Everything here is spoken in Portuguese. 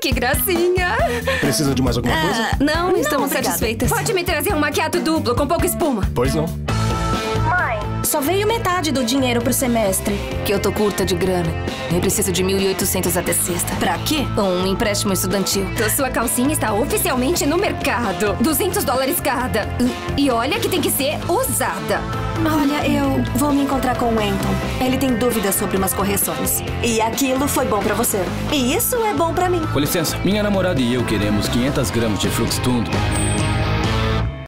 que gracinha. Precisa de mais alguma coisa? Ah, não, estamos obrigada. satisfeitas. Pode me trazer um maquiato duplo com pouca espuma. Pois não. Só veio metade do dinheiro pro semestre. Que eu tô curta de grana. Eu preciso de 1.800 até sexta. Pra quê? Um empréstimo estudantil. Então sua calcinha está oficialmente no mercado. 200 dólares cada. E olha que tem que ser usada. Olha, eu vou me encontrar com o Anton. Ele tem dúvidas sobre umas correções. E aquilo foi bom pra você. E isso é bom pra mim. Com licença, minha namorada e eu queremos 500 gramas de Fruxtundo